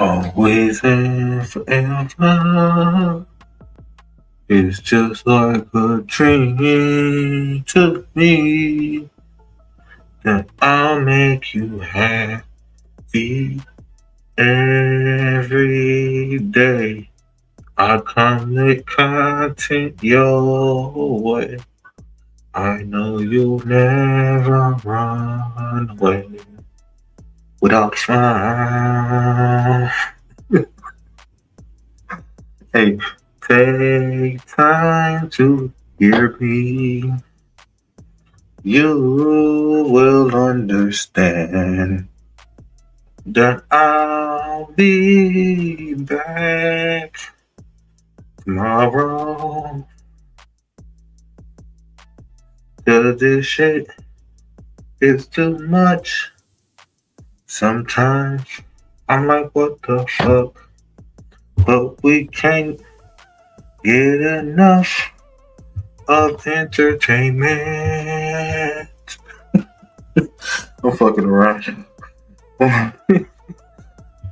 Always and forever. It's just like a dream to me that I'll make you happy every day. I come with content your way. I know you'll never run away without smile. hey, take time to hear me. You will understand that I'll be back tomorrow. Cause this shit is too much. Sometimes I'm like, what the fuck? But we can't get enough of entertainment. I'm fucking around. I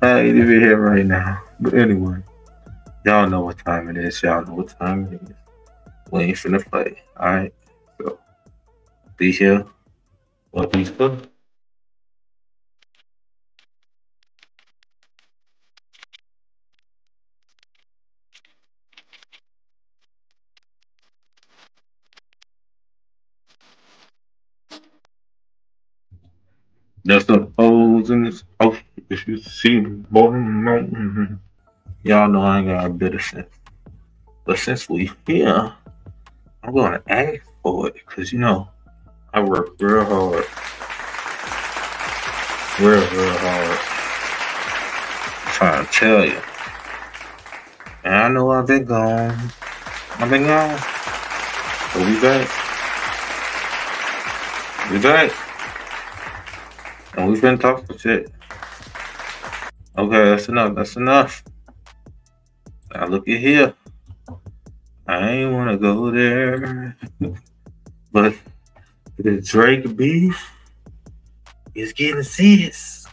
ain't even here right now. But anyway, y'all know what time it is. Y'all know what time it is. We ain't finna play. Alright? So, be here. What be There's the holes in this. Oh, if you see me, boy, y'all know I ain't got a bit of sense. But since we here, I'm gonna ask for it because you know I work real hard, real real hard. I'm trying to tell you, and I know I've been gone. I've been gone, but we back. We back. And we've been talking shit. Okay, that's enough. That's enough. Now look at here. I ain't wanna go there. but the Drake beef is getting serious.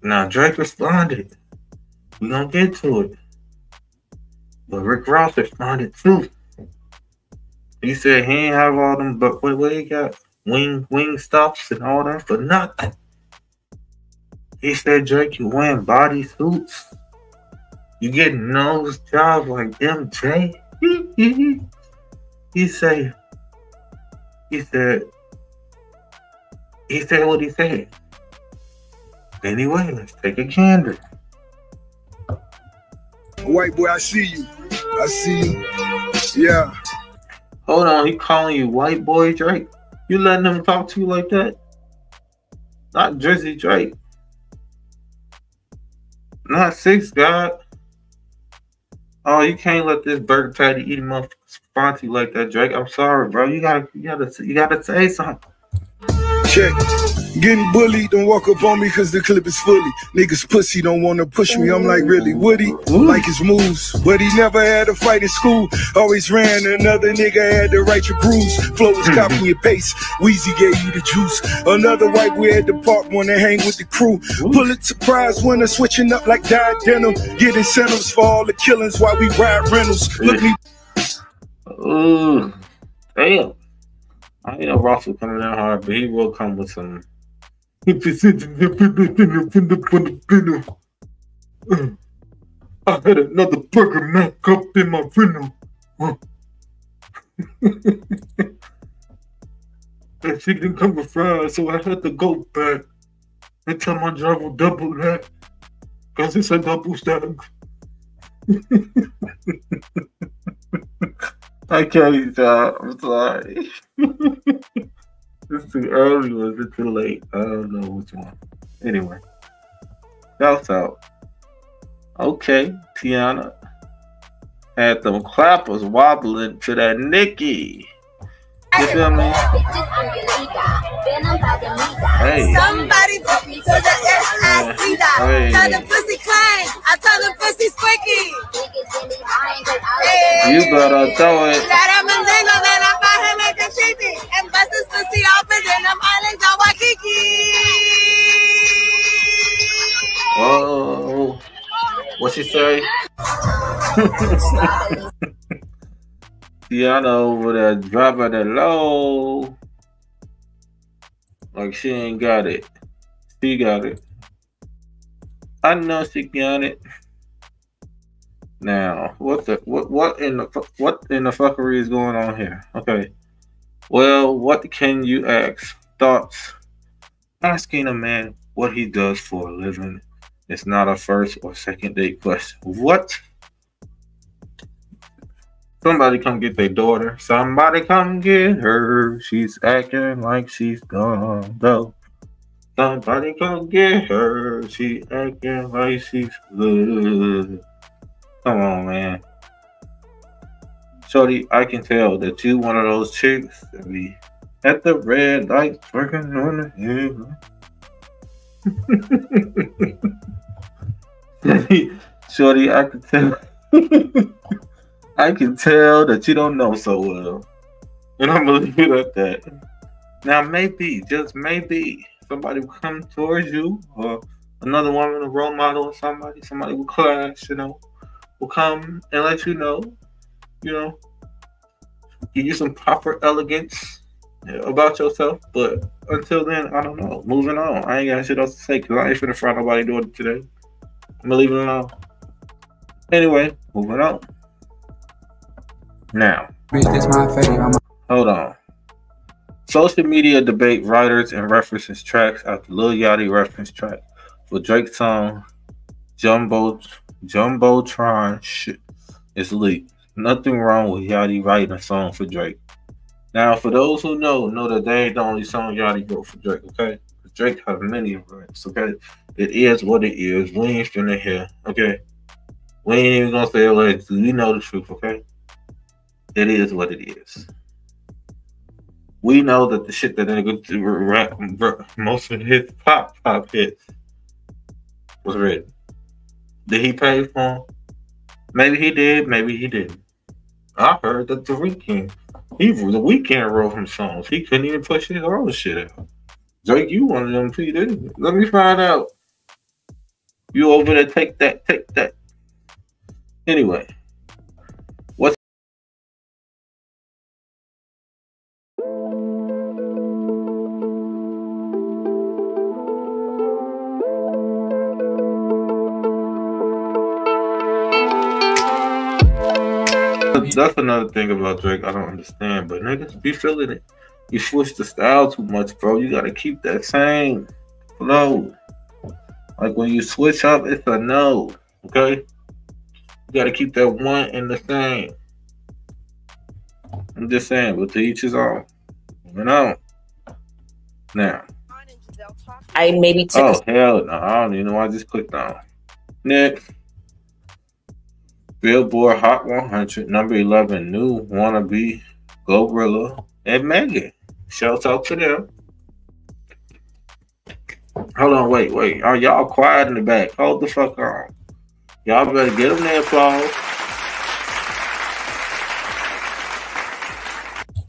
Now Drake responded. We gonna get to it. But Rick Ross responded too. He said he ain't have all them but what, what he got? Wing wing stops and all that for nothing. He said, Drake, you wearing body suits. You getting nose jobs like MJ. he said, he said, he said what he said. Anyway, let's take a gander. White boy, I see you. I see you. Yeah. Hold on, he calling you white boy Drake? You letting them talk to you like that? Not Drizzy Drake. Not Six God. Oh, you can't let this burger patty eat him up Fonty like that, Drake. I'm sorry, bro. You gotta, you gotta, you gotta say something. Check. Getting bullied, don't walk up on me cause the clip is fully. Niggas pussy don't wanna push me. I'm like, really, Woody? Like his moves. But he never had a fight in school. Always ran, another nigga had to write your bruise. Flow was copy and paste. Weezy gave you the juice. Another white boy at the park wanna hang with the crew. Pulitzer Prize winner, switching up like dyed denim. Get incentives for all the killings while we ride rentals. Look me. Ooh, damn. I know Ross will coming down hard, but he will come with some. I had another burger mac up in my rental. that shit didn't come with fries, so I had to go back and tell my driver double that. Cause it's a double stack. I can't stop. I'm sorry. it's too early or is it too late? I don't know which one. Anyway, shouts out. Okay, Tiana had them clappers wobbling to that Nicki. You feel me? Hey. Somebody put me to the S-I-C Hey. Tell the pussy clang. I tell the pussy squeaky. You better throw it. That I'm a nigga, then I buy him like a cheapy. And bust his pussy open, then I'm islands on Waikiki. Oh. What she say? Tiana over there dropping it low. Like she ain't got it. She got it. I know she got it. Now, what the what what in the what in the fuckery is going on here? Okay. Well, what can you ask? Thoughts? Asking a man what he does for a living is not a first or second date question. What? Somebody come get their daughter. Somebody come get her. She's acting like she's gone though. Somebody come get her. She acting like she's good. Come on, man. Shorty, I can tell that you one of those chicks that be at the red light working on the hill. Shorty, I can tell. I can tell that you don't know so well. And I'm gonna leave it at that. Now maybe, just maybe, somebody will come towards you or another woman, a role model or somebody, somebody with class, you know, will come and let you know, you know, give you some proper elegance about yourself. But until then, I don't know. Moving on. I ain't got shit else to say because I ain't finna find nobody doing it today. I'm gonna leave it alone. Anyway, moving on. Now, hold on. Social media debate writers and references tracks after Lil Yachty reference track for Drake's song Jumbo Jumbotron shit is leaked. Nothing wrong with Yachty writing a song for Drake. Now, for those who know, know that they ain't the only song Yachty wrote for Drake, okay? Drake has many rights, okay? It is what it is. We ain't finna hear, okay? We ain't even gonna say it like we know the truth, okay? It is what it is. We know that the shit that nigga most of his pop pop hits was written. Did he pay for them? Maybe he did, maybe he didn't. I heard that the Weeknd, he the Weeknd wrote him songs. He couldn't even push his own shit out. Drake, you one of them too, didn't? Let me find out. You over there, take that, take that. Anyway, that's another thing about Drake I don't understand, but niggas be feeling it. You switch the style too much, bro. You gotta keep that same flow. Like when you switch up, it's a no. Okay? You gotta keep that one and the same. I'm just saying, but to each his own. You know. Now. I maybe took. Oh hell no! I don't even know. I just clicked on. Next. Billboard Hot 100, number 11, new wannabe Glorilla and Megan. Shout out to them. Hold on, wait, wait. Are y'all quiet in the back? Hold the fuck on. Y'all better get them their applause.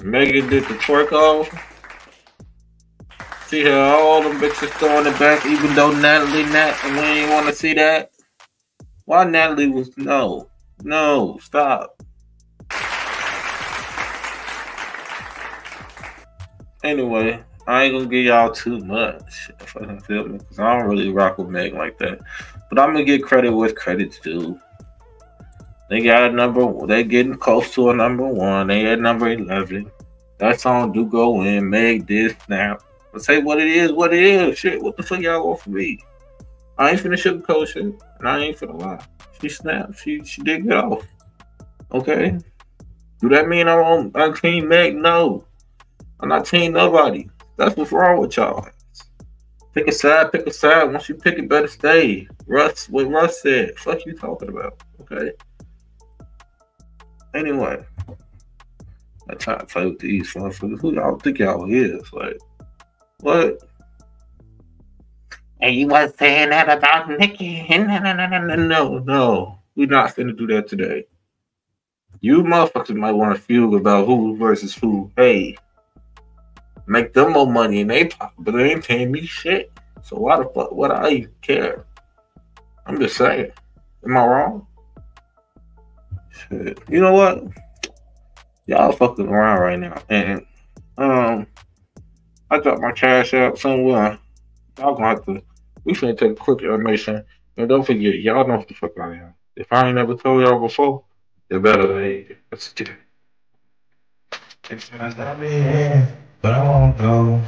Megan did the twerk off. See how all them bitches throwing it back, even though Natalie Nat and we ain't want to see that. Why Natalie was no. No, stop. Anyway, I ain't gonna give y'all too much feel me, because I don't really rock with Meg like that. But I'm gonna get credit with credit's due. They got a number. They getting close to a number one. They at number eleven. That song do go in. Meg did snap. But say what it is, what it is. Shit, what the fuck y'all want from me? I ain't finna sugarcoat shit, and I ain't finna lie. She snapped. She she did get off. Okay. Do that mean I'm on I'm team Meg? No. I'm not team nobody. That's what's wrong with y'all. Pick a side, pick a side. Once you pick it, better stay. Russ, what Russ said. Fuck you talking about. Okay. Anyway. I try to play with these motherfuckers. Who y'all think y'all is? Like, what? And you was saying that about Nicki. No, no, no, no, no, no. We're not finna do that today. You motherfuckers might want to feel about who versus who. Hey, make them more money in they pocket, but they ain't paying me shit. So why the fuck would I even care? I'm just saying. Am I wrong? Shit. You know what? Y'all fucking around right now. And um I dropped my cash out somewhere. Y'all gonna have to we finna take a quick animation. And don't forget, y'all know what the fuck I am. If I ain't never told y'all before, you better hey, let's do it. It's to stop me, but I won't go.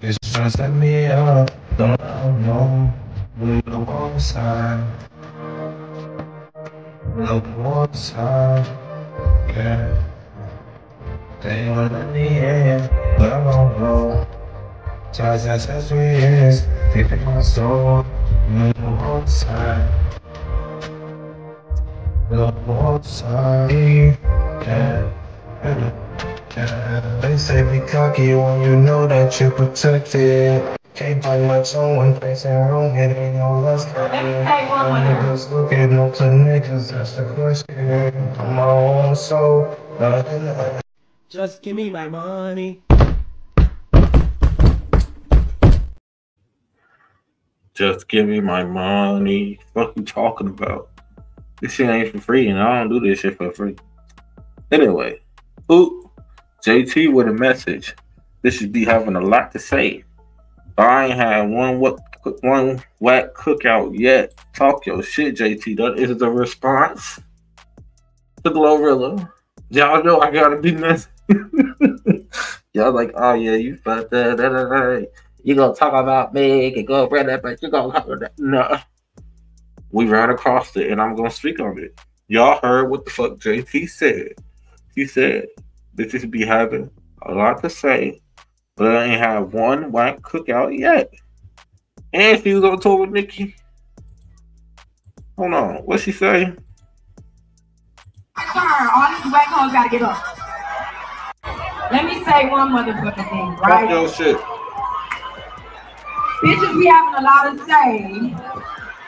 It's trying to set me up, don't know. Look one side. Look one side. Yeah. They want to let me in, but I won't go. Ties that says we is, deep in my soul. Look one side. Look one side. Yeah. Yeah. They say be cocky when you know that you're protected. Can't find much on one face and wrong, it ain't no less Niggas looking up to niggas, that's the question. I'm my own soul, nothing else. Just give me my money. Just give me my money. Fuck you talking about? This shit ain't for free, and I don't do this shit for free. Anyway, ooh, JT with a message. This should be having a lot to say. But I ain't had one what one whack cookout yet. Talk your shit, JT. That is the response to Glorilla. Y'all know I gotta be nice. Y'all like, oh yeah, you fucked that. Da, da, da. You gonna talk about me and go run that, but you gonna cover that. No. We ran across it and I'm gonna speak on it. Y'all heard what the fuck JT said. He said, bitches be having a lot to say, but I ain't have one whack cookout yet. And she was on tour with Nicki. Hold on, what she say? All these black hoes gotta get up. Let me say one motherfucking thing, right? Fuck your shit. Bitches be having a lot of say,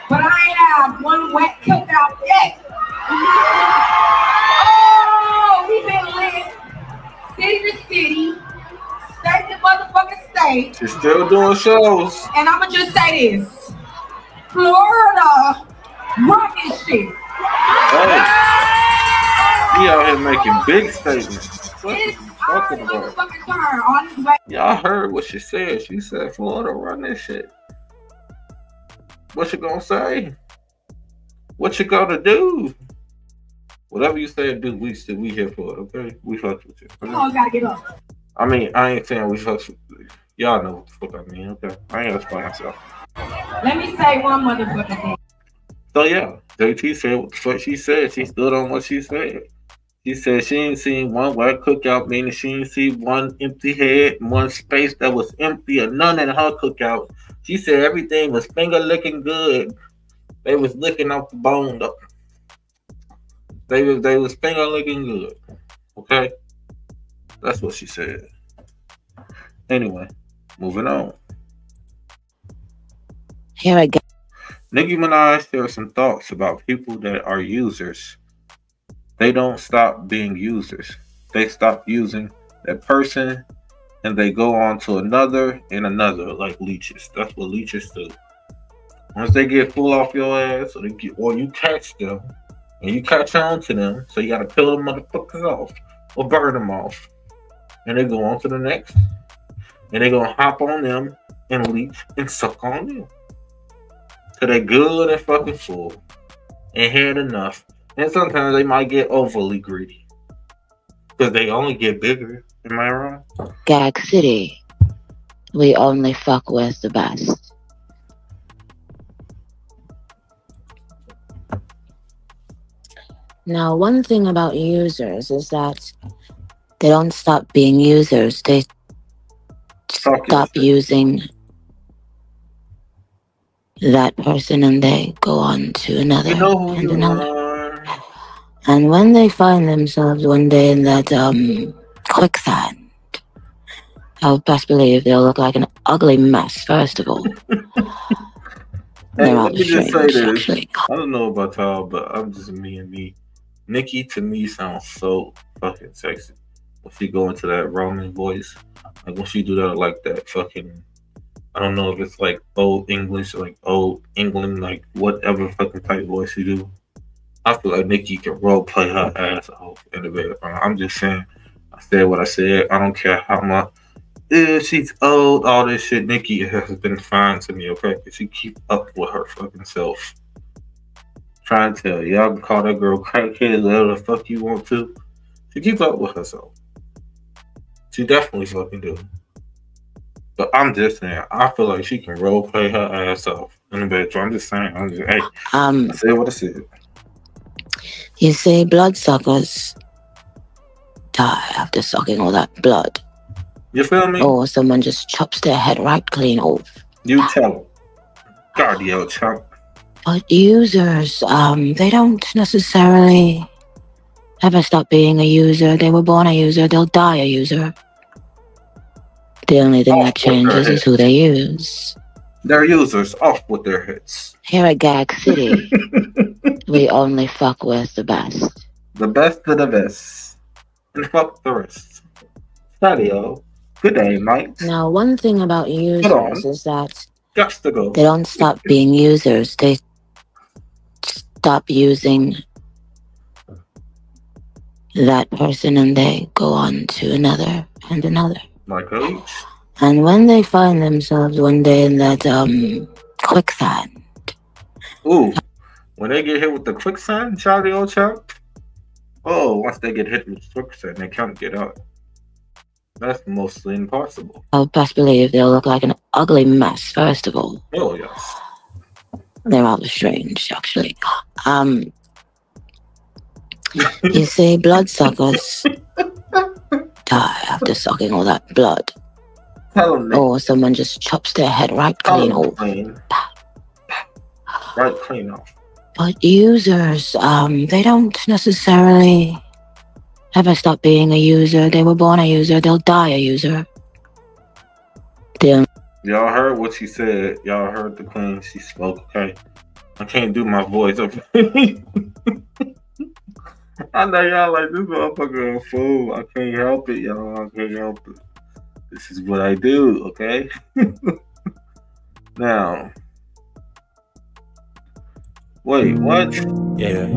but I ain't have one wet cookout yet. Oh, we been lit. City to city, state to motherfucking state. She's still doing shows. And I'ma just say this. Florida, run this shit. Hey, he out here making big statements. It's you our talking about? motherfucking turn. All these white Y'all heard what she said. She said Florida run this shit. What you gonna say? What you gonna do? Whatever you say do, we still we here for it, okay? We fuck with you. okay? hoes gotta get up. I mean, I ain't saying we fuck with you. Y'all know what the fuck I mean, okay? I ain't gonna explain myself. Let me say one motherfucking thing. So yeah, JT said what she said. She stood on what she said. She said she ain't seen one wet cookout, meaning she ain't see one empty head, one space that was empty or none in her cookout. She said everything was finger licking good. They was licking off the bone though. They was they was finger licking good. Okay? That's what she said. Anyway, moving on. Here I go. Nicki Minaj shared some thoughts about people that are users. They don't stop being users. They stop using that person and they go on to another and another, like leeches. That's what leeches do. Once they get full off your ass, or, get, or you catch them and you catch on to them, so you gotta kill them motherfuckers off or burn them off. And they go on to the next. And they gonna hop on them and leech and suck on them. Cause they good and fucking full and had enough. And sometimes they might get overly greedy. Cause they only get bigger. Am I wrong? Gag City. We only fuck with the best. Now, one thing about users is that they don't stop being users. They Talk stop using that person and they go on to another You know who and you another. are. And when they find themselves one day in that um, quicksand, I'll best believe they'll look like an ugly mess, first of all. Hey, let me just say this. I don't know about y'all, but I'm just me and me. Nicki to me sounds so fucking sexy. When she go into that Roman voice, like when she do that like that fucking I don't know if it's like old English, like old England, like whatever fucking type voice you do. I feel like Nicki can role play her ass off in the bed. I'm just saying, I said what I said. I don't care how much. Yeah, she's old, all this shit. Nicki has been fine to me, okay? She keep up with her fucking self. Trying to tell you, y'all can call that girl crackhead, whatever the fuck you want to. She keeps up with herself. She definitely fucking do. But I'm just saying, I feel like she can role play her ass off in the bedroom. I'm just saying, I'm just, hey, Um, I said what I said. You say bloodsuckers die after sucking all that blood, You feel me? or someone just chops their head right clean off. You tell him. Cardio chunk. But users, um, they don't necessarily ever stop being a user. They were born a user, they'll die a user. The only thing that Off their changes is who they use. Their users off with their heads. Here at Gag City, we only fuck with the best. The best of the best. And fuck the rest. Stadio. Good day, mate. Now, one thing about users on. is that Got to go. they don't stop being users. They stop using that person and they go on to another and another. My coach. And when they find themselves one day in that um quicksand, Ooh. When they get hit with the quicksand, Charlie old chap. Oh, once they get hit with the quicksand, they can't get out. That's mostly impossible. I'll best believe they'll look like an ugly mess, first of all. Oh yes. They're rather strange, actually. Um, you see, bloodsuckers die after sucking all that blood, or someone just chops their head right clean off. clean. Right clean off. But users, um, they don't necessarily ever stop being a user. They were born a user, they'll die a user. Damn. Y'all heard what she said. Y'all heard the queen. She spoke. Okay. I can't do my voice. Okay. I know y'all like this motherfucker a fool. I can't help it, y'all. I can't help it. This is what I do. Okay. now. Wait, what? Yeah.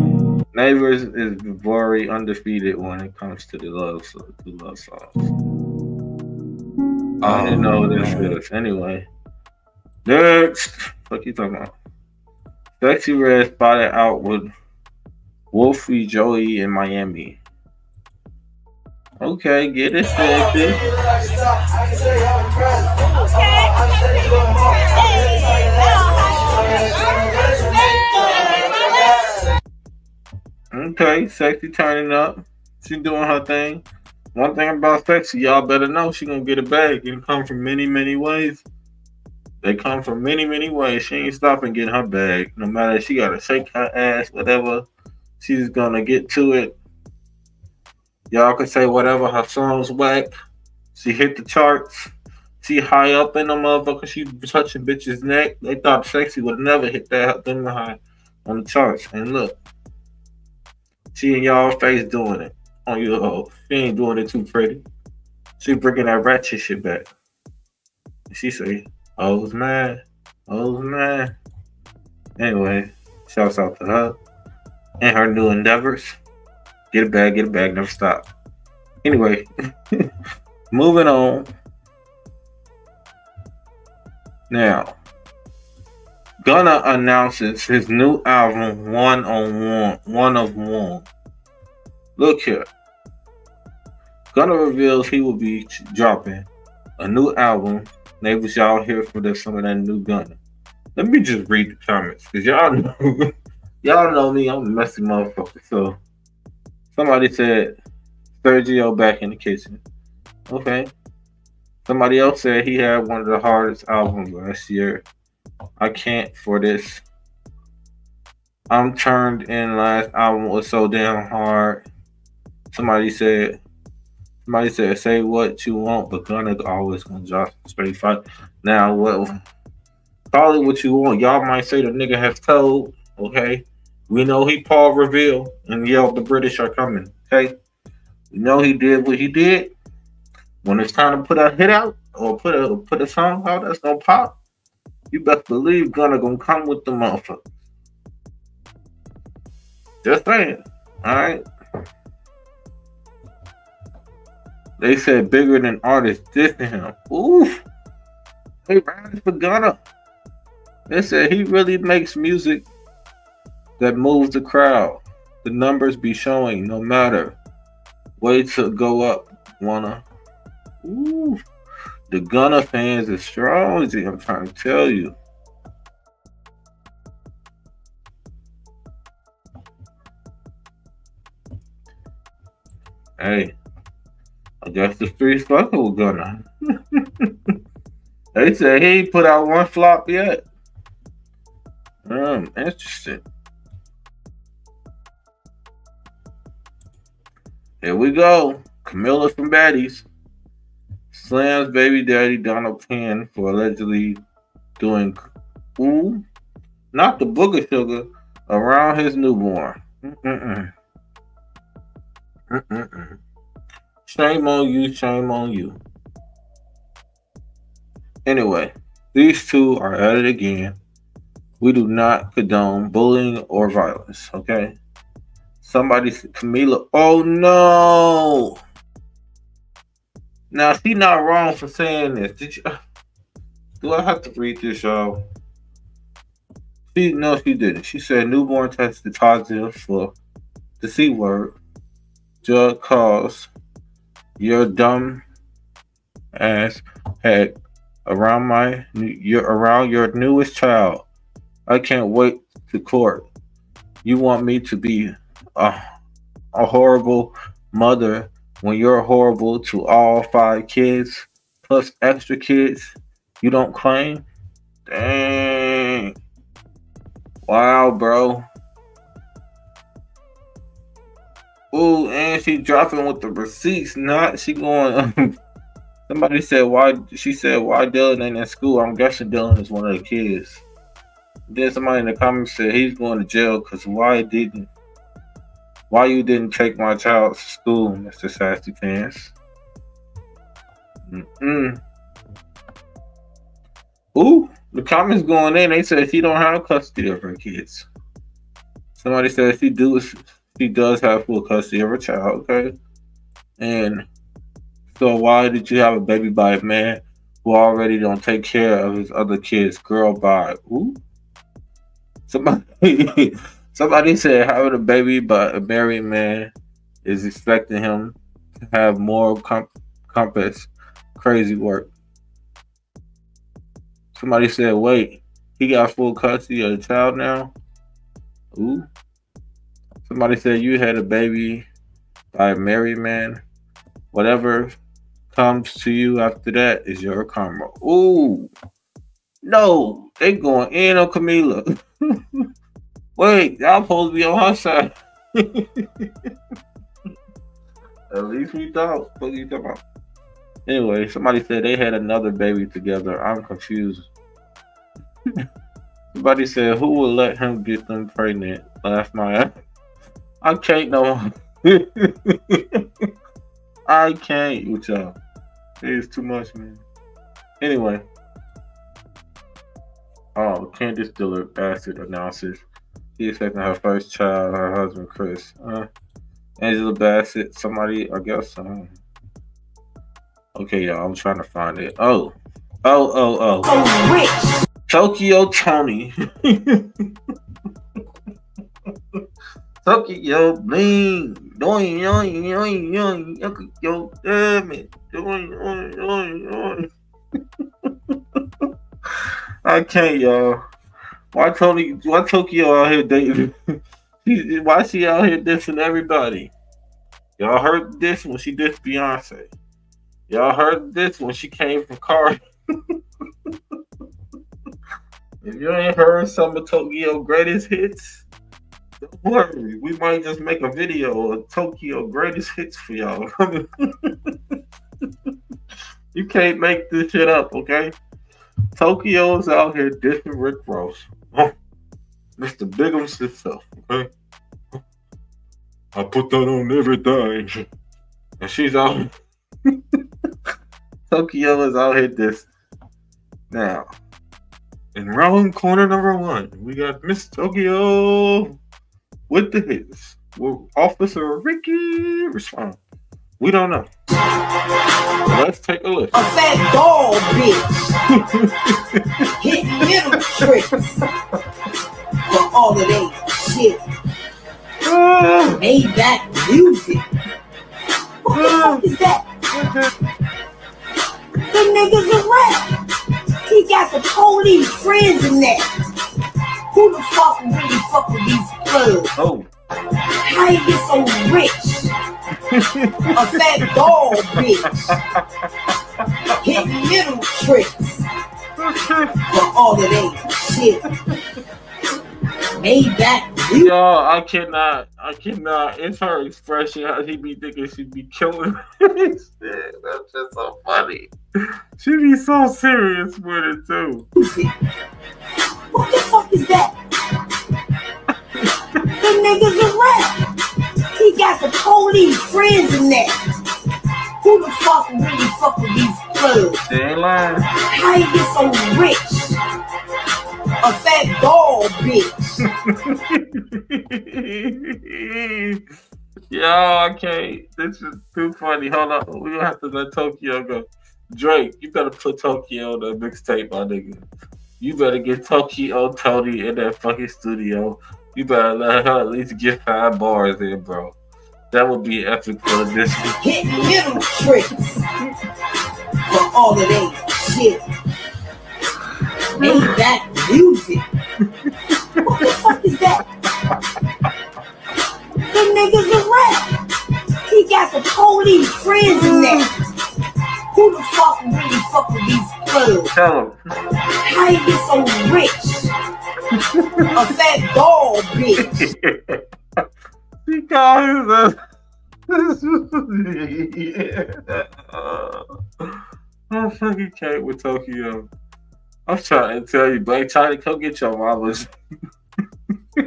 Neighbors is very undefeated when it comes to the love, so the love songs. I didn't oh, know this is. Anyway. Next. What you talking about? Sexyy Red spotted out with Wolfie Joey in Miami. Okay, get it sexy. Okay, sexy turning up. She doing her thing. One thing about sexy, y'all better know she gonna get a bag. It come from many, many ways. They come from many, many ways. She ain't stopping getting her bag. No matter if she gotta shake her ass, whatever. She's gonna get to it. Y'all can say whatever. Her songs whack. She hit the charts. She high up in the motherfucker. She touching bitches' neck. They thought sexy would never hit that thing high on the charts. And look, she in y'all face doing it on you. Oh, she ain't doing it too pretty. She bringing that ratchet shit back. She say, "I was mad. I was mad." Anyway, shouts out to her and her new endeavors. Get it back, get it back, never stop. Anyway, moving on. Now, Gunna announces his new album, One on One, One of One. Look here. Gunna reveals he will be dropping a new album. Maybe y'all hear from the, some of that new Gunna. Let me just read the comments, because y'all know, y'all know me, I'm a messy motherfucker. So, somebody said, Sergio back in the kitchen. Okay. Somebody else said he had one of the hardest albums last year. I can't for this. I'm turned in last album was so damn hard. Somebody said somebody said say what you want, but Gunna always gonna drop straight fight. Now what it what you want. Y'all might say the nigga has told, okay? We know he Paul Revere and yelled the British are coming. Okay. We know he did what he did. When it's time to put a hit out or put a put a song out that's gonna pop, you best believe Gunna gonna come with the motherfuckers. Just saying. Alright. They said bigger than artists dissing him. Oof. They ran for Gunna. They said he really makes music that moves the crowd. The numbers be showing no matter. Way to go up, wanna. Ooh. The Gunna fans is strong, I'm trying to tell you. Hey, I guess the streets fucking with Gunna. they say he ain't put out one flop yet. Um, interesting. Here we go. Camilla from Baddies slams baby daddy Donald Penn for allegedly doing ooh, not the booger sugar around his newborn. Shame on you, shame on you. Anyway, these two are at it again. We do not condone bullying or violence, okay? Somebody, Camila, oh no! Now, she not wrong for saying this. Did you? Do I have to read this, y'all? She no, she didn't. She said newborn tested positive for the C word. Drug cause your dumb ass head around my you're around your newest child. I can't wait to court. You want me to be a, a horrible mother when you're horrible to all five kids plus extra kids you don't claim? Dang. Wow, bro. Ooh, and she dropping with the receipts. Not she going. somebody said why. She said why Dylan ain't in school. I'm guessing Dylan is one of the kids. Then somebody in the comments said he's going to jail because why didn't why you didn't take my child to school, Mr. Sassy Pants? Mm-mm. Ooh, the comments going in. They said she don't have custody of her kids. Somebody said she do she does have full custody of her child. Okay, and so why did you have a baby by a man who already don't take care of his other kids? Girl, by ooh. Somebody Somebody said having a baby but a married man is expecting him to have more com- compass. Crazy work. Somebody said, wait, he got full custody of the child now? Ooh. Somebody said you had a baby by a married man. Whatever comes to you after that is your karma. Ooh. No, they going in on Camila. Wait, y'all supposed to be on her side. At least we thought. What you talking about? Anyway, somebody said they had another baby together. I'm confused. somebody said, who will let him get them pregnant? My ass. I can't no I can't with y'all. It is too much, man. Anyway. Oh, Candace Dillard Bassett announces she expecting her first child, her husband Chris. Uh, Angela Bassett, somebody, I guess. Um, okay, y'all, I'm trying to find it. Oh, oh, oh, oh. rich. Tokyo Toni. Tokyo Bling. Doing, doing, doing, doing, Tokyo, damn it. Doing, doing, doing, doing. I can't, y'all. Why Toni? Why Tokyo out here dating? why she out here dissing everybody? Y'all heard this when she dissed Beyonce. Y'all heard this when she came from Cardi. if you ain't heard some of Tokyo greatest hits, don't worry. We might just make a video of Tokyo greatest hits for y'all. you can't make this shit up, okay? Tokyo's out here dissing Rick Ross. Mr. Bigums himself, okay? I put that on everything. And she's out. Tokyo is out here this. Now, In round corner number one, we got Miss Tokyo with the hits. Officer Ricky respond? We don't know. Let's take a look. A fat dog bitch. Hitting little tricks. For all of that shit. Ah. Made that music. What the ah. fuck is that? Mm-hmm. The niggas a rap. He got the police friends in that. A fat dog bitch. Hitting little tricks. For all of that shit. Made that yo, I cannot, I cannot. It's her expression how she be thinking she be killing. Shit, That's just so funny. She be so serious with it too. What the fuck is that? the niggas a rap. He got the police friends in that. Who the fuck really fuck with these plugs? She ain't lying. How you get so rich? A fat dog bitch. Yo, I can't. This is too funny. Hold on. We gonna have to let Tokyo go. Drake, you better put Tokyo on the mixtape, my nigga. You better get Tokyo Toni in that fucking studio. You better let her at least get five bars in, bro. That would be epic for this. Hitting little tricks. For all of that shit. Ain't that music. What the fuck is that? The niggas a rap. He got some police friends in there. Who the fuck really fuck with these plugs? Tell him. How you get so rich? A fat dog bitch. She calls I fucking can't with Tokyo. I'm trying to tell you, Blake, to come get your mamas.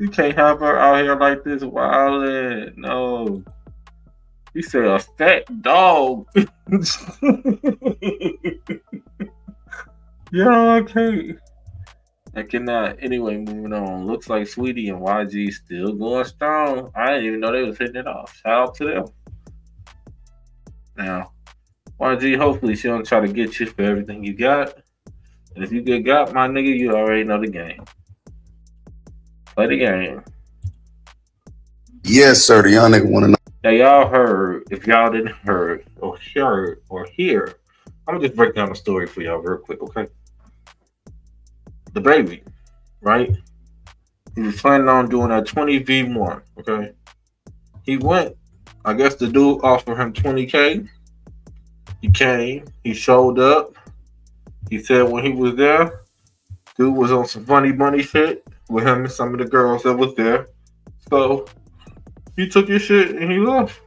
you can't have her out here like this wildin'. No. You said a fat dog. Yo, I can't. I cannot. Anyway, moving on. Looks like Saweetie and YG still going strong. I didn't even know they was hitting it off. Shout out to them. Now, YG, hopefully she don't try to get you for everything you got. And if you get got, my nigga, you already know the game. Play the game. Yes, sir. The young nigga want to know. Now y'all heard, if y'all didn't heard or heard or hear, I'm gonna just break down the story for y'all real quick, okay? The baby, right? He was planning on doing a 20v1, okay? He went, I guess the dude offered him 20k. He came, he showed up. He said when he was there, dude was on some funny money shit with him and some of the girls that was there. So he took his shit and he left.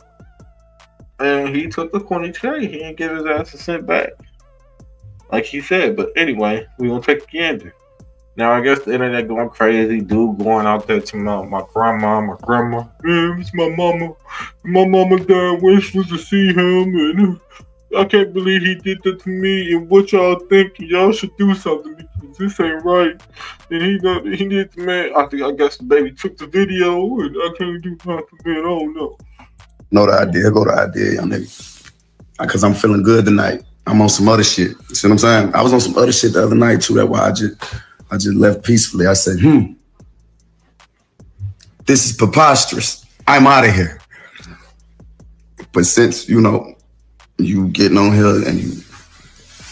And he took the 20k. He didn't give his ass a cent back. Like he said. But anyway, we gonna take the gander. Now I guess the internet going crazy, dude going out there to my, my grandma, my grandma. Yeah, it's my mama. My mama died wish was to see him and I can't believe he did that to me and what y'all think y'all should do something because this ain't right. And he done, he did the man I think I guess the baby took the video and I can't do nothing, man. I don't know. The idea. Go the idea, young nigga. Because I'm feeling good tonight. I'm on some other shit. You see what I'm saying? I was on some other shit the other night too. That why I just I just left peacefully. I said, hmm. This is preposterous. I'm out of here. But since, you know, you getting on here and you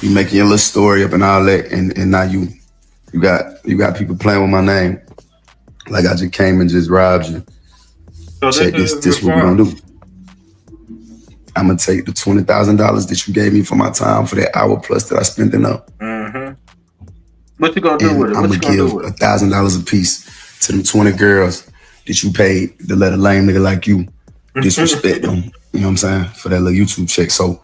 you making your little story up and all that, and, and now you you got you got people playing with my name. Like I just came and just robbed you. So Check this, this what we're gonna do. I'm gonna take the twenty thousand dollars that you gave me for my time for that hour plus that I spent in up. Mm-hmm. What you gonna do And with it? I'm gonna give a thousand dollars a piece to them 20 girls that you paid to let a lame nigga like you disrespect them. You know what I'm saying? For that little YouTube check. So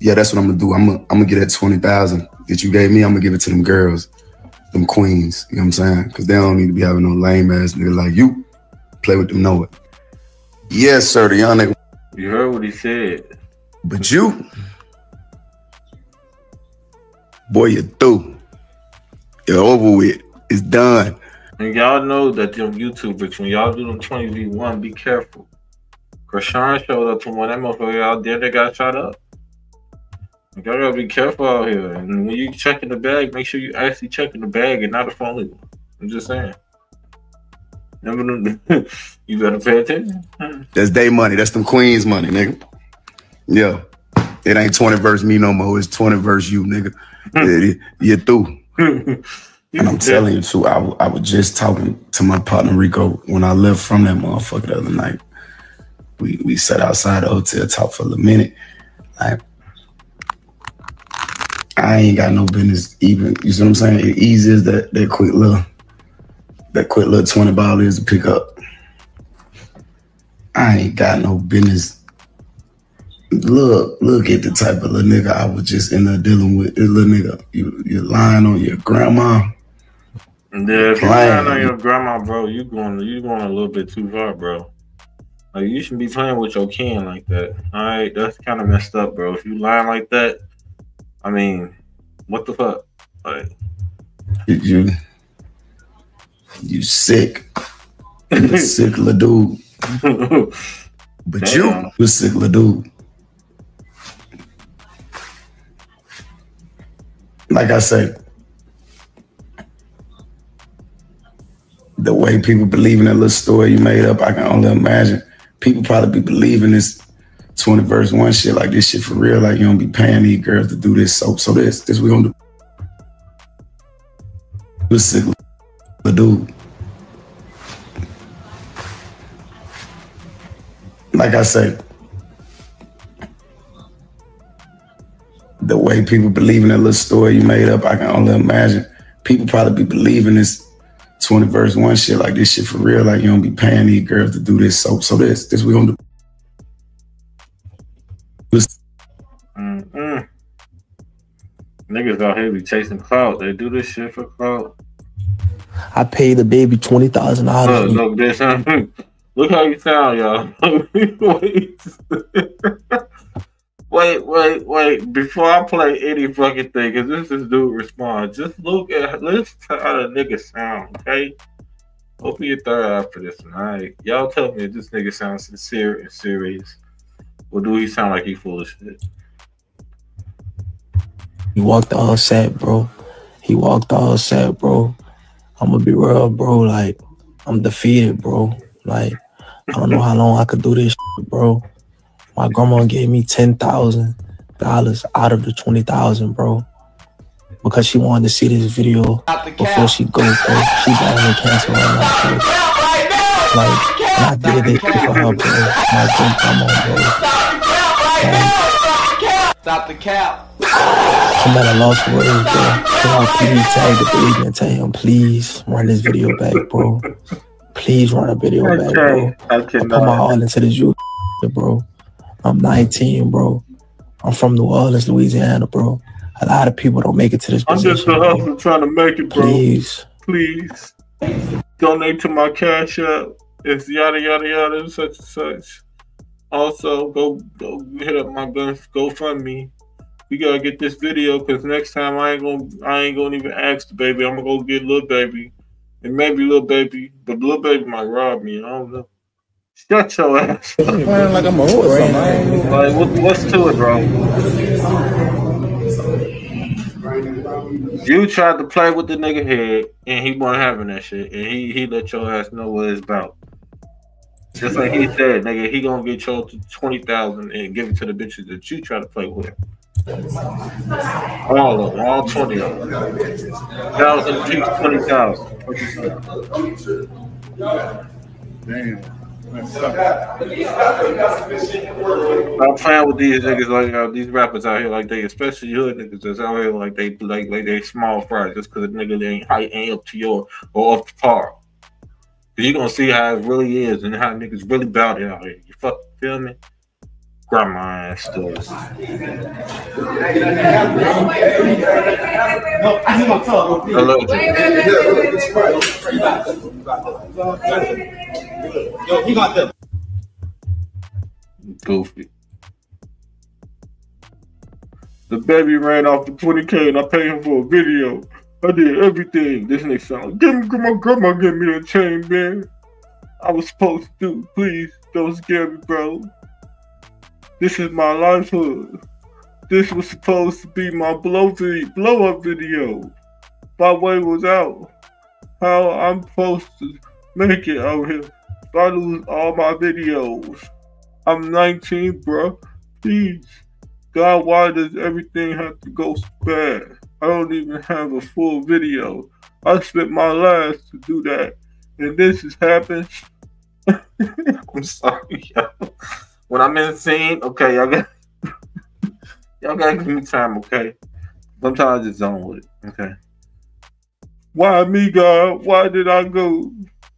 yeah, that's what I'm gonna do. I'm gonna I'm gonna get that twenty thousand that you gave me, I'm gonna give it to them girls, them queens. You know what I'm saying? Cause they don't need to be having no lame ass nigga like you. Play with them, know it. Yes, sir, the young nigga. You heard what he said. But you, boy, you through. It's over with. It's done. And y'all know that them YouTubers, when y'all do them 20v1, be careful. Krishan showed up to one of them motherfuckers out there that got shot up. Y'all gotta be careful out here. And when you checking the bag, make sure you actually checking the bag and not the phone. one. I'm just saying. Them- you better pay attention. That's day money. That's them queens money, nigga. Yeah. It ain't 20 verse me no more. It's 20 verse you, nigga. Hmm. It- You're through. And I'm telling you too, I, I was just talking to my partner Rico when I left from that motherfucker the other night. We we sat outside the hotel, talked for a minute. Like I ain't got no business even. You see what I'm saying? It easy as that that quick little that quick little 20 ball is to pick up. I ain't got no business. Look, look at the type of little nigga I was just in there dealing with. This little nigga, you you're lying on your grandma. Yeah, if you're lying on your grandma, bro, you going you going a little bit too far, bro. Like you shouldn't be playing with your kin like that. All right, that's kind of messed up, bro. If you lying like that, I mean, what the fuck? Like, You you, you sick. Sick little dude. But Damn. you was sick little dude. Like I said, the way people believe in that little story you made up, I can only imagine. People probably be believing this 20 verse one shit like this shit for real. Like you don't be paying these girls to do this. So so this, this we gonna do. A sick dude. like I say, the way people believe in that little story you made up, I can only imagine. People probably be believing this 20 verse one shit like this shit for real. Like you don't be paying these girls to do this. So so this, this we gonna do. This- mm-mm. niggas out here be chasing clout. They do this shit for clout. I paid the baby twenty thousand Look, dollars. Oh, look, bitch. Look how you sound, y'all. wait. wait, wait. Before I play any fucking thing, because this is dude respond, just look at to how the nigga sound, okay? Open your third eye for this one, alright? Y'all tell me if this nigga sounds sincere and serious. Or do he sound like he full of shit? He walked all set, bro. He walked all set, bro. I'm gonna be real, bro. Like, I'm defeated, bro. Like, I don't know how long I could do this, shit, bro. My grandma gave me ten thousand dollars out of the twenty thousand, bro, because she wanted to see this video before she goes, bro. She battling cancer right now, bro. Like, and I did it for her, bro. My great grandma, bro. Like, Stop the cap. I'm at a loss for words, bro. Can I please tag the baby and tell him, please run this video back, bro. Please run a video back, bro. I I put my all into this youth, bro. I'm 19, bro. I'm from New Orleans, Louisiana, bro. A lot of people don't make it to this I'm just position. a bro. hustler trying to make it, bro. Please. please donate to my cash app. It's yada yada yada such and such. Also, go go hit up my gun GoFundMe. We gotta get this video because next time I ain't gonna I ain't gonna even ask the baby. I'm gonna go get little baby, and maybe little baby, but little baby might rob me. I don't know. Shut your ass. up. like I'm a whore or something. Like what, what's to it, bro? You tried to play with the nigga head, and he wasn't having that shit, and he he let your ass know what it's about. Just like he said, nigga, he gonna get your twenty thousand and give it to the bitches that you try to play with. All of them, all twenty of them. Thousand each, twenty thousand. Damn. Stop playing with these niggas like uh, these rappers out here, like they, especially hood niggas that's out here like they like like they small fries just because the nigga they ain't height ain't up to your or up to par. You gonna see how it really is and how niggas really bout it out here. You fuck feel me? Grandma ass stories. Hello, Goofy. The baby ran off the 20k and I paid him for a video. I did everything. This nigga sound. Give me, my grandma give me a chain, man. I was supposed to. Please don't scare me, bro. This is my livelihood. This was supposed to be my blow video, blow up video. My way was out. How I'm supposed to make it out here? If I lose all my videos. I'm 19, bro. Please. God, why does everything have to go so bad? I don't even have a full video. I spent my life to do that. And this has happened. I'm sorry, yo. When I'm in the scene, okay, y'all got y'all gotta give me time, okay? Sometimes I just zone with it, okay? Why me, God? Why did I go?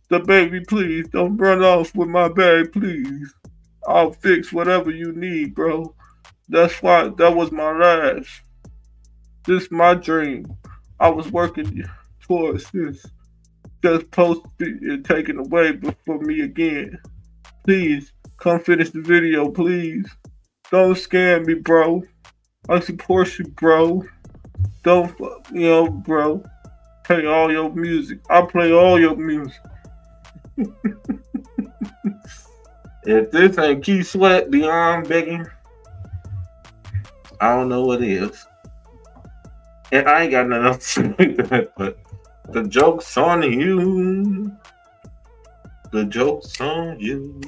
The baby, please don't run off with my bag, please. I'll fix whatever you need, bro. That's why that was my last. This my dream. I was working towards this. Just supposed to be taken away from me again. Please come finish the video, please. Don't scare me, bro. I support you, bro. Don't, you know, bro. Play all your music. I play all your music. if this ain't Keith Sweat beyond begging, I don't know what is. And I ain't got nothing else to say but the joke's on you. The joke's on you.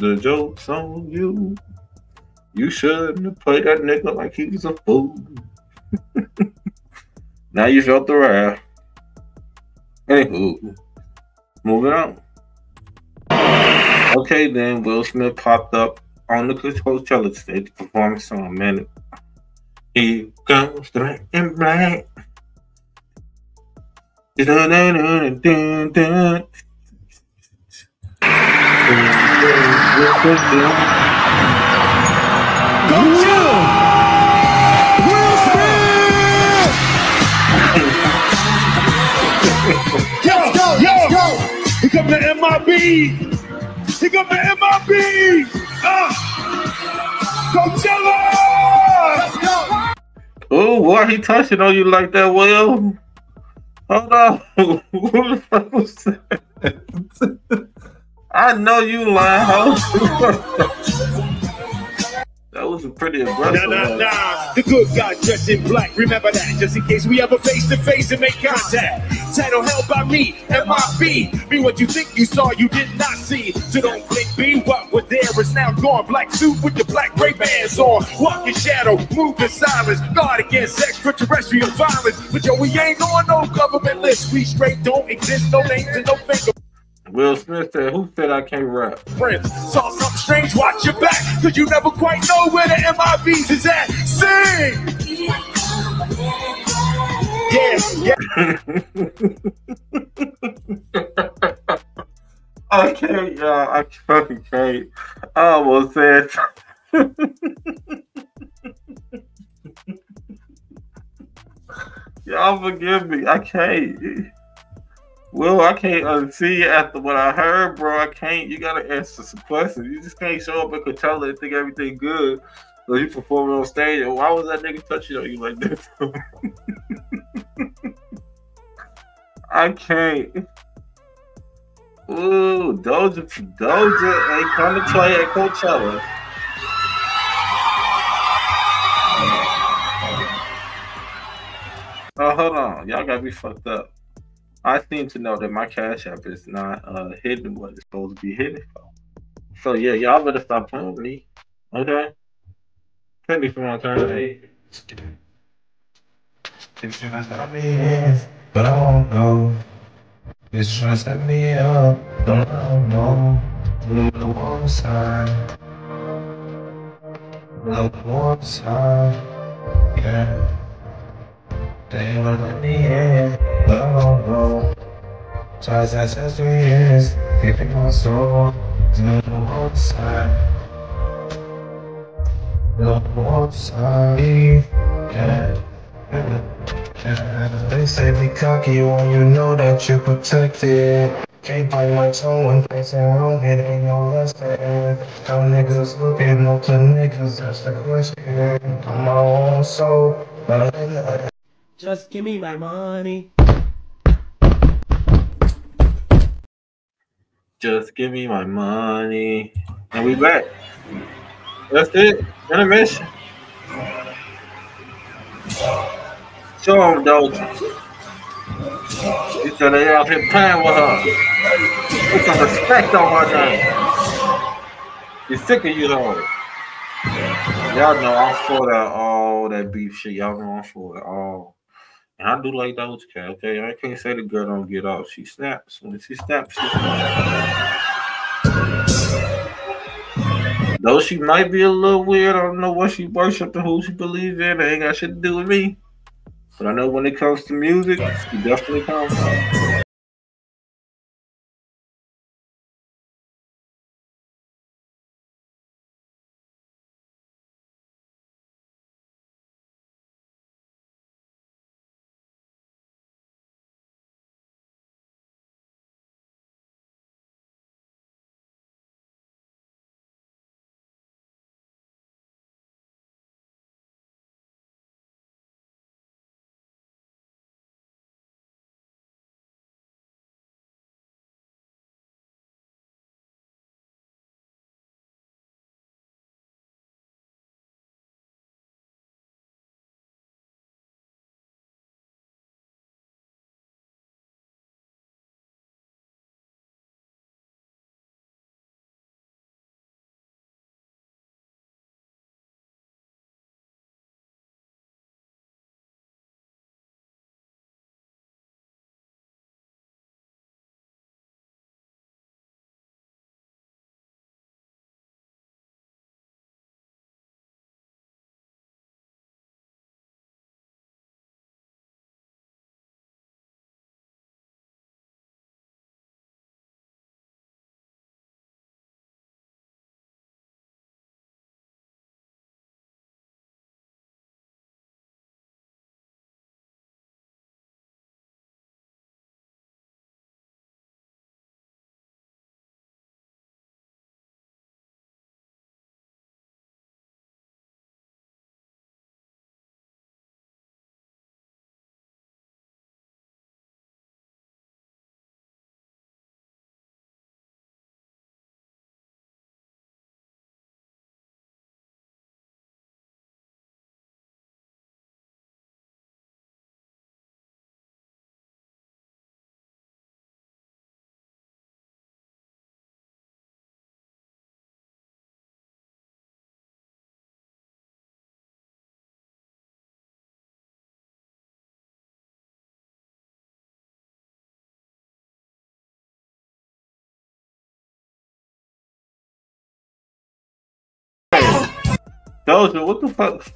The joke's on you. You shouldn't have played that nigga like he was a fool. now you felt the wrath. Anywho, moving on. Okay, then Will Smith popped up on the Coachella stage to perform a song, man. He comes man in black. Dun, dun, dun. Will Smith! yo, yo, He come to MIB. He come to MIB. Uh, Coachella. Oh, why he touching on you like that, Will? Hold on. Who the fuck was that? I know you lying, hoe. that was a pretty aggressive. Nah, nah, one. nah. The good guy dressed in black. Remember that, just in case we ever face to face and make contact. Title held by me, MIB. Be what you think you saw, you did not see. So don't blink, be what was there is now gone. Black suit with the black gray bands on. Walk in shadow, move in silence. Guard against extraterrestrial violence. But yo, we ain't on no government list. We straight don't exist, no names and no finger. Will Smith said, Who said I can't rap? friends. Saw something strange, watch your back, cause you never quite know where the MIBs is at. Sing! Yeah, yeah. I can't, y'all. I fucking can't. I almost said. y'all forgive me. I can't. Well, I can't uh, unsee after what I heard, bro. I can't. You gotta answer some questions. You just can't show up at Coachella and think everything good. So you performing on stage. And why was that nigga touching on you like that? I can't. Ooh, Doja, Doja ain't come to play at Coachella. Oh, hold on. Y'all got me fucked up. I seem to know that my Cash App is not uh, hidden what it's supposed to be hidden for. So, yeah, y'all better stop playing with me. Okay? Take me for my turn. Hey. If you let me in, but I won't go. Bitch tryna set me up, don't I don't know. Look the one side. Look the one side. Yeah. They ain't gonna let me in, but I won't go. Twice I said three years, keeping my soul. Look the one side. The one side. Yeah. They say be cocky when you know that you're protected. Can't bite my tongue when facing wrong, it ain't no lesson. How niggas looking up to niggas, that's the question. I'm my own soul, but I Just give me my money. Just give me my money. And we back. That's it. Intermission. Show them Doja. He said they out here playing with her. Put some respect on her name. He's sick of you though. Y'all know I'm for that all that beef shit. Y'all know I'm for it all. And I do like Doja Cat, okay? I can't say the girl don't get off. She snaps. When she snaps, she snaps. Though she might be a little weird, I don't know what she worships and who she believes in. It ain't got shit to do with me. But I know when it comes to music, she definitely comes out. Doja, what the fuck?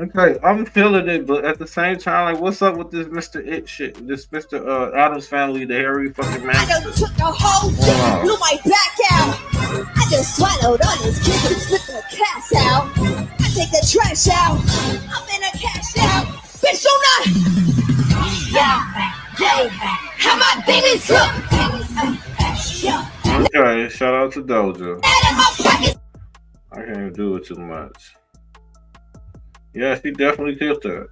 Okay, I'm feeling it, but at the same time, like, what's up with this Mr. It shit? This Mr. Uh, Addams family, the hairy fucking man. I done took the whole thing, blew my back out. I just swallowed all this kids and spit the cash out. I take the trash out. I'm in a cash out. Bitch, do not. Yeah, yeah. How my babies look. Okay, shout out to Doja. I can't do it too much. Yeah, she definitely killed that.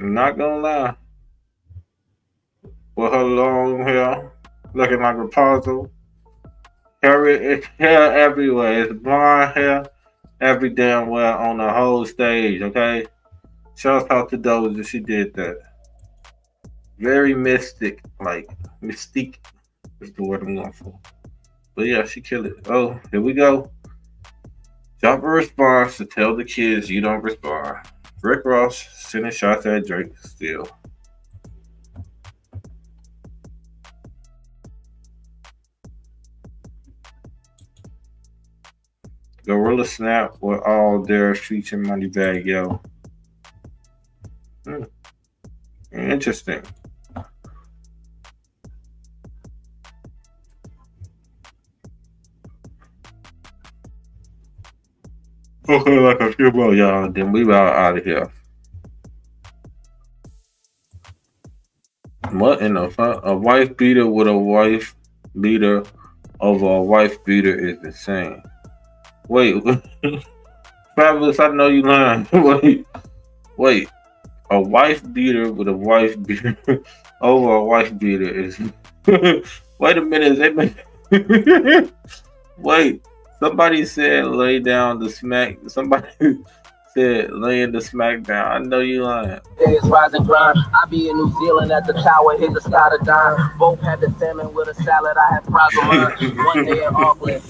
I'm not gonna lie. With her long hair, looking like Rapunzel. Hair, it's hair everywhere. It's blonde hair every damn well on the whole stage, okay? Shout out to Doja, she did that. Very mystic, like mystique is the word I'm going for. But yeah, she killed it. Oh, here we go. Drop a response to tell the kids you don't respond. Rick Ross sending shots at Drake still. Gorilla Snap with all their streets and money bag, yo. Hmm. Interesting. Like a few more, y'all. Then we out out of here. What in the fuck? A wife beater with a wife beater over a wife beater is insane. Wait, Fabolous, I know you lying. wait, wait. A wife beater with a wife beater over a wife beater is. wait a minute. They make... wait. Somebody said lay down the smack. Somebody said laying the smack down. I know you lying. Days rise and grind. I be in New Zealand at the tower, hit the sky to dime. Both had the salmon with a salad. I had fries on. One day in Auckland.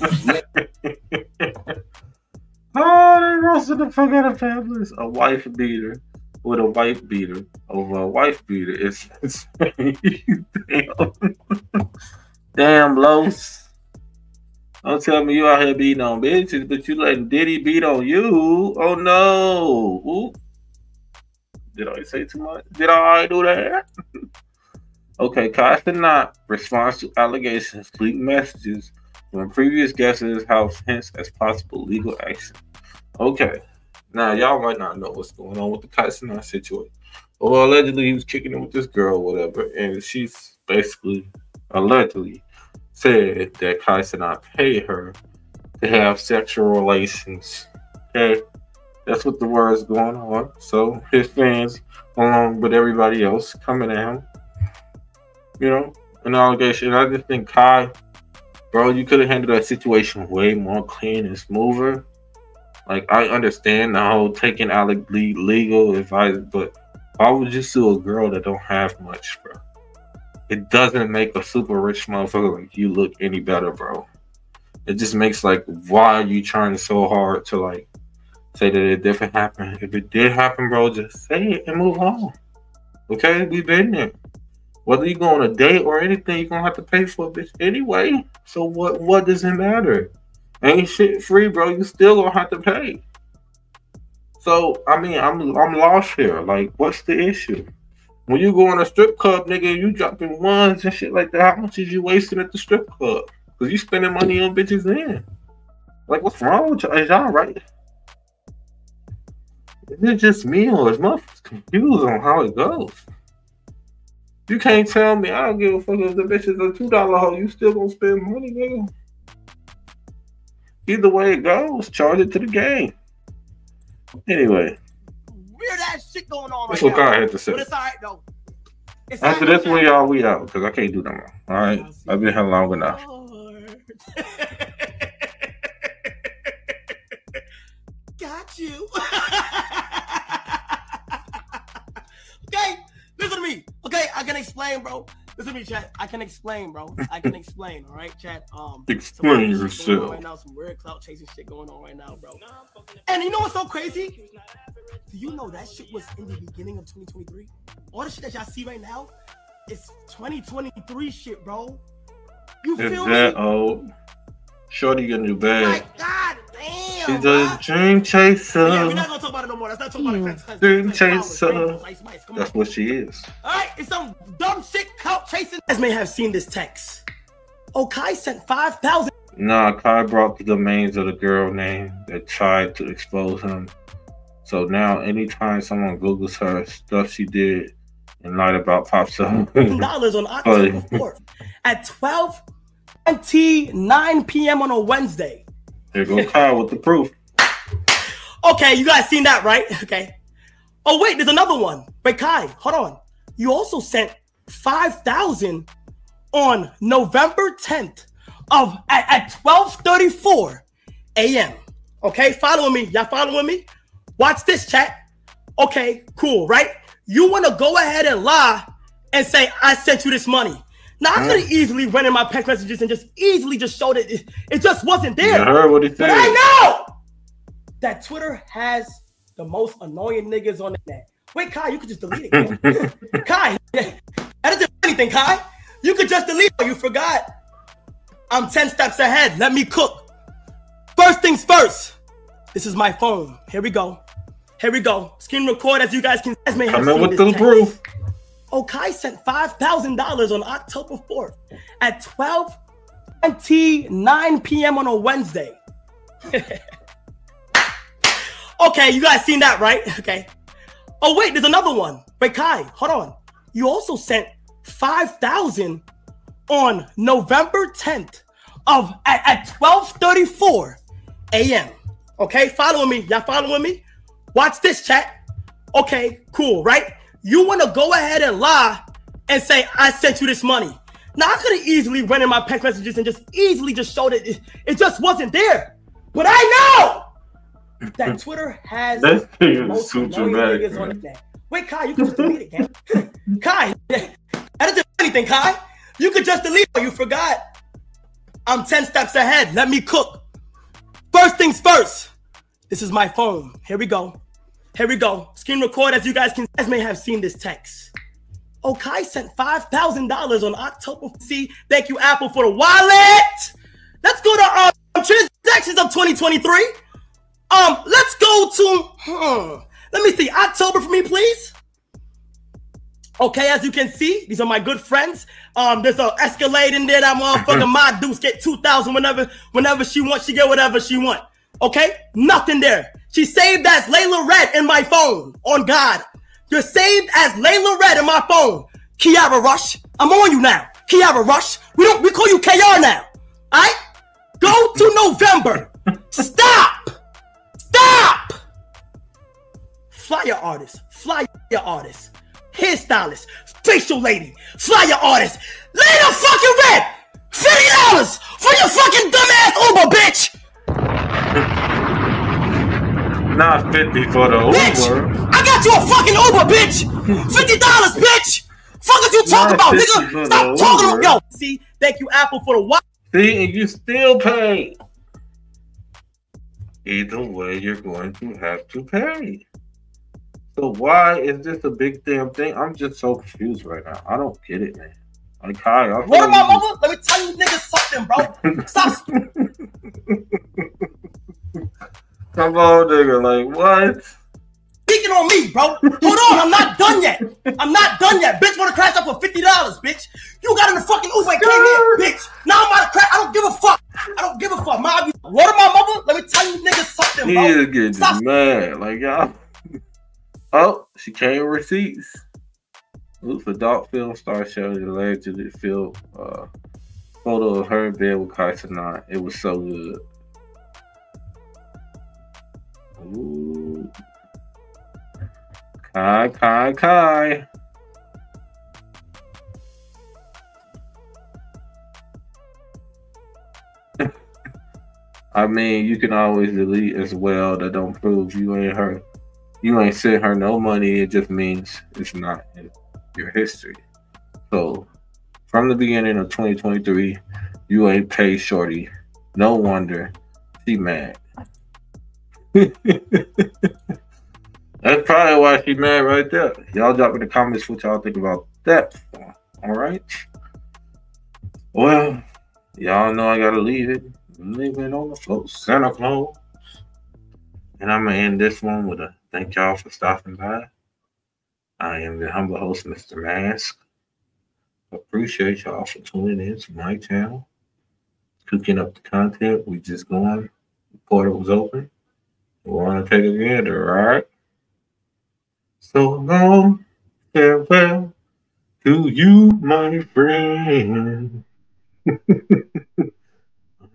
Oh, they roasted the fuck out of families. A wife beater with a wife beater over a wife beater. It's, it's damn. damn, Los. Don't tell me you out here beating on bitches, but you letting Diddy beat on you. Oh no. Ooh. Did I say too much? Did I do that? okay, Kai Cenat responds to allegations, leaked messages from previous guests at his house, hence as possible legal action. Okay. Now y'all might not know what's going on with the Kai Cenat situation. Well, allegedly he was kicking it with this girl, whatever, and she's basically allegedly said that Kai Cenat paid her to have sexual relations. Okay. That's what the word's going on. So his fans, along with everybody else, coming at him. You know, an allegation. I just think Kai, bro, you could have handled that situation way more clean and smoother. Like I understand the whole taking out legal advice, but why would you sue a girl that don't have much, bro? It doesn't make a super rich motherfucker like you look any better, bro. It just makes like why are you trying so hard to like say that it didn't happen? If it did happen, bro, just say it and move on. Okay, we've been there. Whether you go on a date or anything, you're gonna have to pay for it, bitch, anyway. So what what does it matter? Ain't shit free, bro. You still gonna have to pay. So I mean, I'm I'm lost here. Like, what's the issue? When you go on a strip club, nigga, you dropping ones and shit like that. How much is you wasting at the strip club? Cause you spending money on bitches in. Like, what's wrong with y'all? Is y'all right? Is it just me or is motherfuckers confused on how it goes? You can't tell me I don't give a fuck if the bitch is a two dollar hoe. You still gonna spend money, nigga? Either way it goes, charge it to the game. Anyway, shit going on that's right what now. God had to say. But it's all right though. It's After this one, y'all, we out because I can't do no more. All right, I've been here long enough. Got you. okay, listen to me. Okay, I can explain, bro. Listen to me, chat. I can explain, bro. I can explain. All right, chat. Um, Explain weird shit going on yourself. Right now, some weird clout chasing shit going on right now, bro. And you know what's so crazy? Do you know that shit was in the beginning of 2023? All the shit that y'all see right now is 2023 shit, bro. You Is feel that me? old? Shorty gonna do bad. God damn. She's a dream chaser. Yeah, we're not gonna talk about it no more. Let's not talk about it. Dream chaser. That's what she is. All right, it's some dumb shit clout chasing. You guys may have seen this text. Okai sent five thousand. Nah, Kai brought the domains of the girl name that tried to expose him. So now, anytime someone Googles her stuff she did and lied about pops up. dollars on October 4th at 12 29 p.m. on a Wednesday. Here go Kyle with the proof. Okay, you guys seen that, right? Okay. Oh wait, there's another one. Wait, Kai, hold on. You also sent five thousand on November 10th of at, at 12:34 a.m. Okay, following me. Y'all following me? Watch this chat. Okay, cool, right? You want to go ahead and lie and say I sent you this money. Now I could have mm. easily went in my text messages and just easily just showed it. It, it just wasn't there. You heard what he But said. I know that Twitter has the most annoying niggas on the net. Wait, Kai, you could just delete it. Kai, that doesn't do anything, Kai. You could just delete it. You forgot. I'm 10 steps ahead. Let me cook. First things first. This is my phone. Here we go. Here we go. Screen record as you guys can as may have Coming seen with the proof. Okai sent $5,000 on October 4th at 12:29 p.m. on a Wednesday. okay, you guys seen that, right? Okay. Oh, wait, there's another one. Wait, Kai, hold on. You also sent 5,000 on November 10th of at, at 12:34 a.m. Okay, following me. Y'all following me? Watch this chat. Okay, cool, right? You want to go ahead and lie and say I sent you this money. Now I could have easily run in my text messages and just easily just showed it. It, it just wasn't there. But I know that Twitter has That's the too most annoying dramatic, on it. Wait, Kai, you can just delete it, gang. Kai, that doesn't do anything, Kai. You could just delete it. Oh, you forgot. I'm 10 steps ahead. Let me cook. First things first. This is my phone. Here we go. Here we go. Screen record as you guys can guys may have seen this text. Oh, Kai sent $5,000 on October. See, thank you, Apple, for the wallet. Let's go to um, transactions of 2023. Um, let's go to, hmm, let me see, October for me, please. Okay, as you can see, these are my good friends. Um, there's a Escalade in there. That motherfucker, my deuce get two thousand whenever, whenever she wants. She get whatever she want. Okay, nothing there. She saved as Layla Red in my phone. On God, you're saved as Layla Red in my phone. Kiara Rush, I'm on you now. Kiara Rush, we don't we call you KR now. All right, go to November. Stop. Stop. Flyer artist, flyer artist, hairstylist, facial lady, flyer artist. Lay the fucking red. Fifty dollars for your fucking dumbass Uber, bitch. Not 50 for the Bitch! Uber. I got you a fucking Uber, bitch. Fifty dollars, bitch. Fuck is you talking about, nigga? Stop talking. Uber. Yo, see, thank you, Apple, for the watch. See, and you still pay. Either way, you're going to have to pay. So why is this a big damn thing? I'm just so confused right now. I don't get it, man. Like, hi, I What I, mother? Let me tell you niggas something, bro. Stop. Come on, nigga. Like, what? speaking on me, bro. Hold on, I'm not done yet. I'm not done yet. Bitch wanna crash up for $50, bitch. You got in the fucking Uber and came here, bitch. Now I'm about to crash. I don't give a fuck. I don't give a fuck. Mob, you water my mother? Let me tell you niggas something, He bro. is getting Stop. mad. Like, y'all. Oh, she came with receipts. Oops, adult film star showed allegedly film uh, photo of her in bed with Kai Cenat. It was so good. Kai, Kai, Kai. I mean, you can always delete as well. That don't prove you ain't her. You ain't sent her no money. It just means it's not in your history. So, from the beginning of 2023, you ain't paid Shorty. No wonder she mad. That's probably why she mad right there. Y'all drop in the comments what y'all think about that. All right. Well, y'all know I gotta leave it. Leave it on the floor. Santa Claus. And I'm gonna end this one with a thank y'all for stopping by. I am the humble host, Mr. Mask. Appreciate y'all for tuning in to my channel. Cooking up the content. We just going. The portal was open. To take a all right? So long, farewell to you, my friend.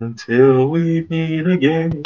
Until we meet again.